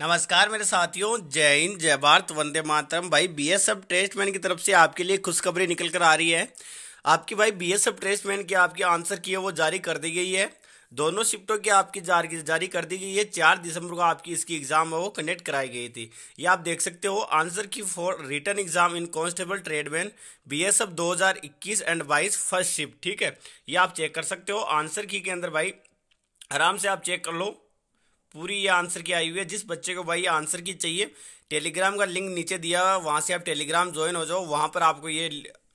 नमस्कार मेरे साथियों, जय हिंद, जय भारत, वंदे मातरम। भाई बी एस बीएसएफ टेस्टमैन की तरफ़ से आपके लिए खुशखबरी निकल कर आ रही है। आपकी भाई बी एस बीएसएफ टेस्टमैन की आपकी आंसर की है, वो जारी कर दी गई है। दोनों शिफ्टों की आपकी जारी जारी कर दी गई है। चार दिसंबर को आपकी इसकी एग्ज़ाम है, वो कंडक्ट कराई गई थी। ये आप देख सकते हो answer key for return exam in constable tradesman BSF 2021 and 22 first shift ठीक है? ये आप चेक कर सकते हो आंसर की के अंदर भाई, आराम से आप चेक कर लो। पूरी ये आंसर की आई हुई है। जिस बच्चे को भाई आंसर की चाहिए टेलीग्राम का लिंक नीचे दिया हुआ वहाँ से आप टेलीग्राम ज्वाइन हो जाओ। वहाँ पर आपको ये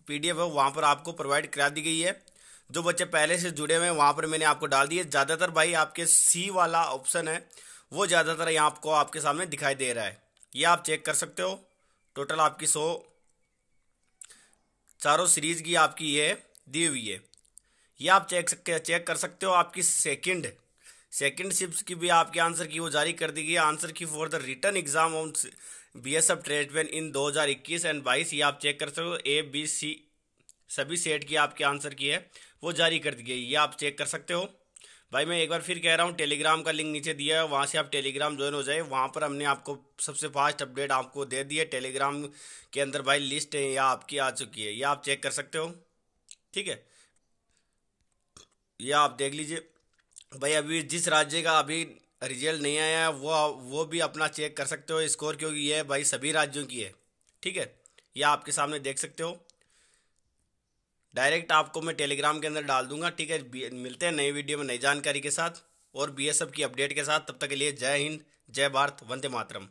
पीडीएफ है, वहाँ पर आपको प्रोवाइड करा दी गई है। जो बच्चे पहले से जुड़े हुए हैं, वहाँ पर मैंने आपको डाल दिए ज़्यादातर भाई आपके सी वाला ऑप्शन है, वो ज़्यादातर यहाँ आपको आपके सामने दिखाई दे रहा है। ये आप चेक कर सकते हो। टोटल आपकी सो, चारों सीरीज़ की आपकी ये दी हुई है। ये आप चेक चेक कर सकते हो। आपकी सेकंड सेकंड शिफ्ट की भी आपके आंसर की वो जारी कर दी गई answer key for the return exam on B S F tradesman in 2021 and 22 ये आप चेक कर सकते हो। ए बी सी सभी सेट की आपके आंसर की है। वो जारी कर दी गई ये आप चेक कर सकते हो। भाई, मैं एक बार फिर कह रहा हूँ टेलीग्राम का लिंक नीचे दिया है। वहाँ से आप टेलीग्राम ज्वाइन हो जाए। वहाँ पर हमने आपको सबसे फास्ट अपडेट आपको दे दी है। टेलीग्राम के अंदर भाई लिस्ट है, या आपकी आ चुकी है। ये आप चेक कर सकते हो। ठीक है? ये आप देख लीजिए। भाई, अभी जिस राज्य का अभी रिज़ल्ट नहीं आया वो वो भी अपना चेक कर सकते हो स्कोर, क्योंकि ये भाई सभी राज्यों की है। ठीक है? यह आपके सामने देख सकते हो। डायरेक्ट आपको मैं टेलीग्राम के अंदर डाल दूँगा, ठीक है? मिलते हैं नई वीडियो में नई जानकारी के साथ और बीएसएफ की अपडेट के साथ। तब तक के लिए जय हिंद, जय भारत, वंदे मातरम।